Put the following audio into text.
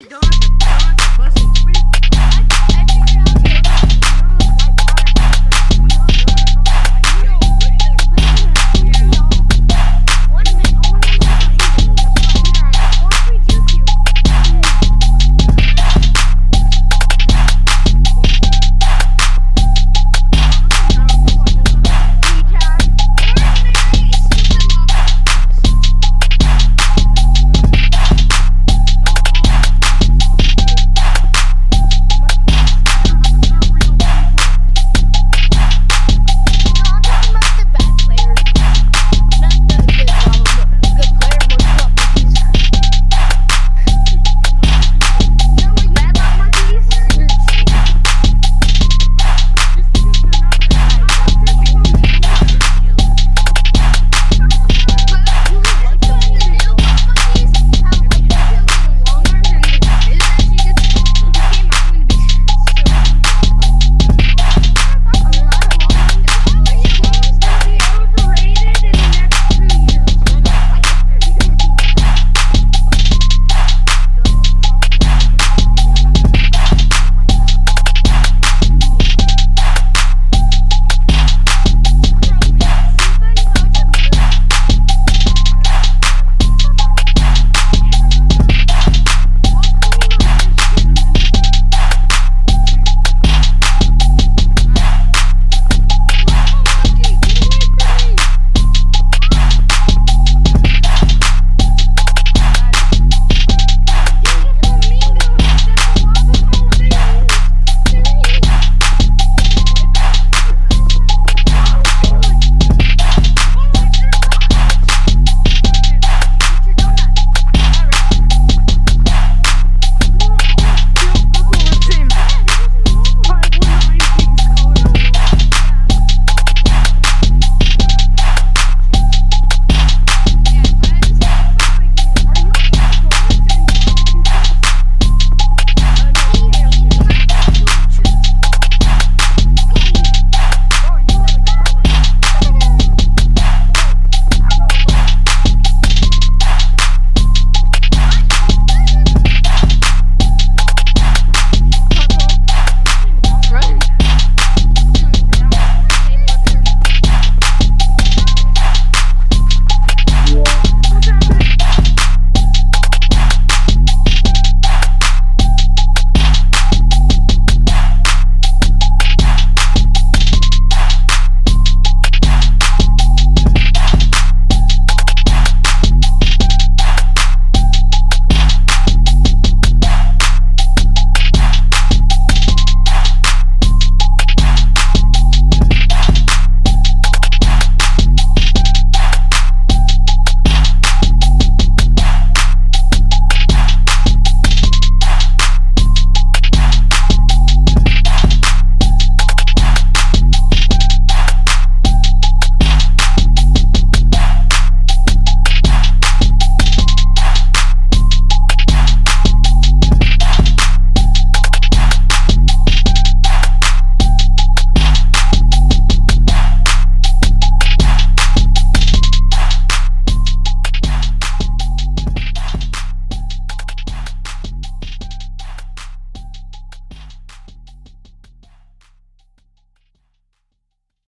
Don't